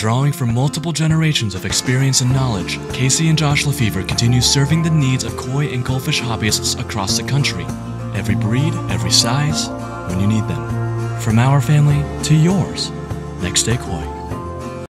drawing from multiple generations of experience and knowledge, Casey and Josh Lefevre continue serving the needs of koi and goldfish hobbyists across the country. Every breed, every size, when you need them. From our family to yours. Next Day Koi.